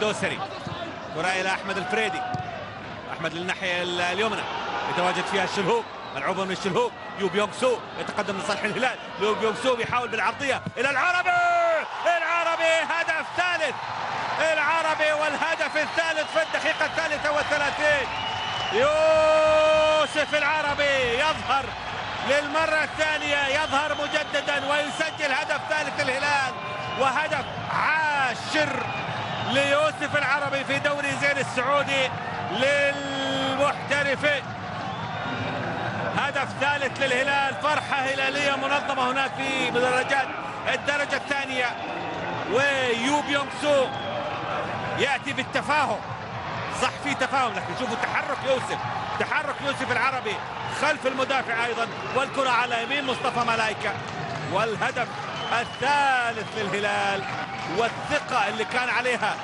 دوسري. كرة إلى أحمد الفريدي. أحمد للناحية اليمنى. يتواجد فيها الشلهوب. ملعوبة من الشلهوب. يو بيونغ سو يتقدم لصالح الهلال. يو بيونغ سو بيحاول بالعرضية. إلى العربي! العربي هدف ثالث. العربي والهدف الثالث في الدقيقة الثالثة والثلاثين. يوسف العربي يظهر للمرة الثانية. يظهر مجددا ويسجل هدف ثالث الهلال. وهدف عاشر ليوسف العربي في دوري زين السعودي للمحترفين هدف ثالث للهلال فرحة هلالية منظمة هناك في مدرجات الدرجة الثانية. ويو بيونغ سو يأتي بالتفاهم. صح في تفاهم لكن شوفوا تحرك يوسف. تحرك يوسف العربي خلف المدافع أيضا والكرة على يمين مصطفى ملايكة. والهدف الثالث للهلال والثقة اللي كان عليها.